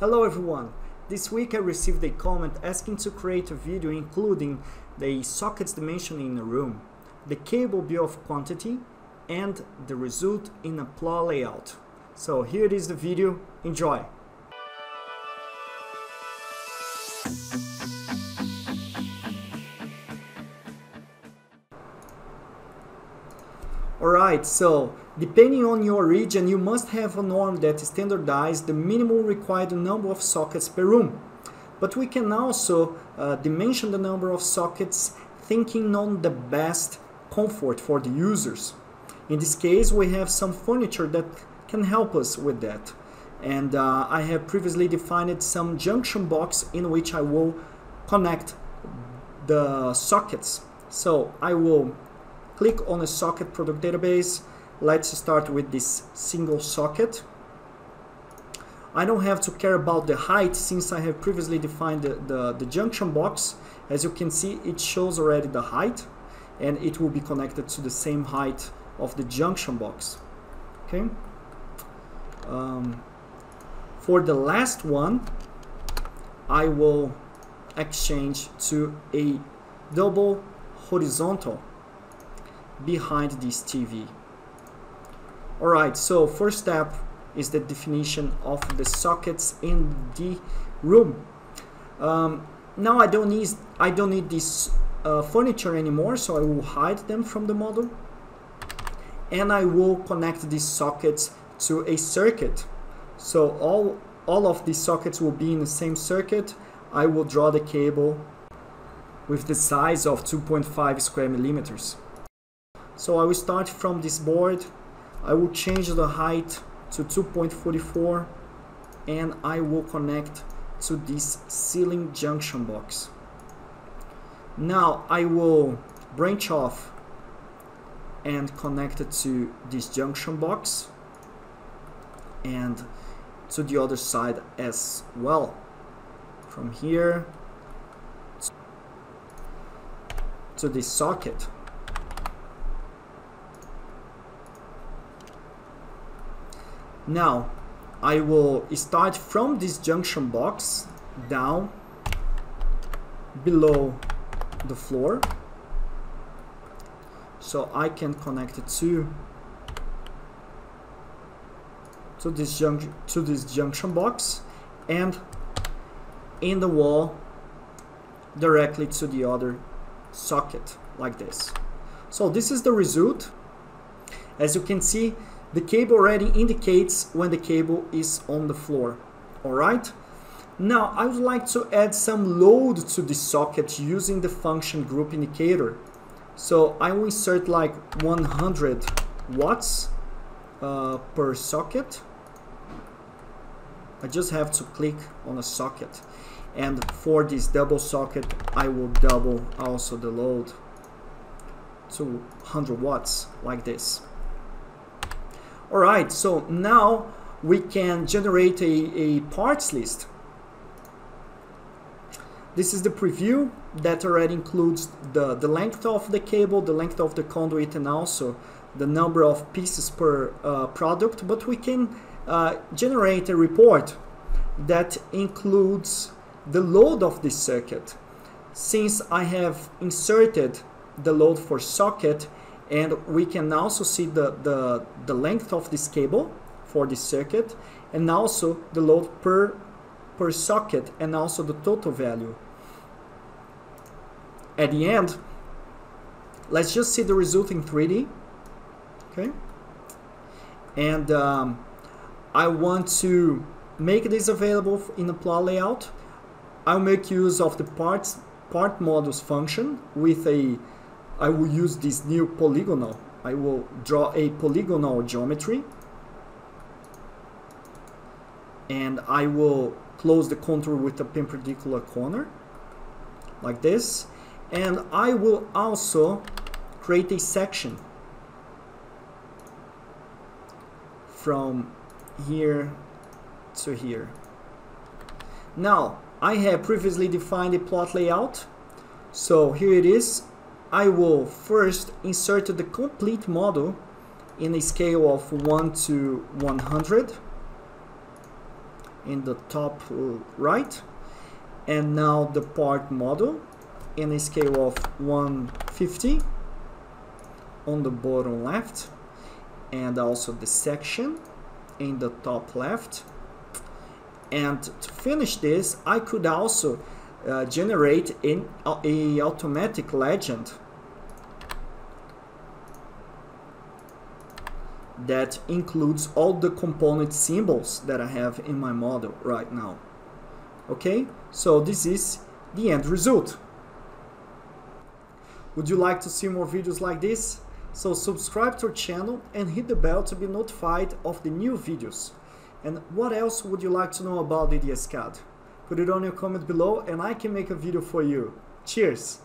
Hello everyone! This week I received a comment asking to create a video including the sockets dimension in a room, the cable bill of quantity, and the result in a plot layout. So here is the video, enjoy! Alright, so depending on your region, you must have a norm that standardizes the minimum required number of sockets per room. But we can also uh, dimension the number of sockets thinking on the best comfort for the users. In this case, we have some furniture that can help us with that. And uh, I have previously defined some junction box in which I will connect the sockets. So I will click on a socket product database. Let's start with this single socket. I don't have to care about the height since I have previously defined the, the, the junction box. As you can see, it shows already the height and it will be connected to the same height of the junction box. Okay. Um, for the last one, I will exchange to a double horizontal behind this TV. Alright, so first step is the definition of the sockets in the room. Um, now I don't need I don't need this uh, furniture anymore, so I will hide them from the model, and I will connect these sockets to a circuit. So all all of these sockets will be in the same circuit. I will draw the cable with the size of 2.5 square millimeters. So I will start from this board. I will change the height to 2.44 and I will connect to this ceiling junction box. Now I will branch off and connect it to this junction box and to the other side as well. From here to this socket. Now, I will start from this junction box down below the floor. So I can connect it to to this to this junction box and in the wall directly to the other socket like this. So this is the result. As you can see the cable already indicates when the cable is on the floor. Alright now I would like to add some load to the socket using the function group indicator. So I will insert like 100 watts uh, per socket. I just have to click on a socket. And for this double socket I will double also the load to 100 watts like this Alright, so now we can generate a, a parts list. This is the preview that already includes the, the length of the cable, the length of the conduit, and also the number of pieces per uh, product. But we can uh, generate a report that includes the load of this circuit. Since I have inserted the load for socket and we can also see the, the, the length of this cable for this circuit and also the load per, per socket and also the total value. At the end, let's just see the result in 3D. Okay. And um, I want to make this available in a plot layout. I'll make use of the parts part models function with a I will use this new polygonal. I will draw a polygonal geometry and I will close the contour with a perpendicular corner like this and I will also create a section from here to here. Now I have previously defined a plot layout so here it is I will first insert the complete model in a scale of 1 to 100 in the top right and now the part model in a scale of 150 on the bottom left and also the section in the top left. And to finish this I could also uh, generate in a automatic legend that includes all the component symbols that I have in my model right now. Okay, so this is the end result. Would you like to see more videos like this? So subscribe to our channel and hit the bell to be notified of the new videos. And what else would you like to know about DDS-CAD? Put it on your comment below and I can make a video for you. Cheers!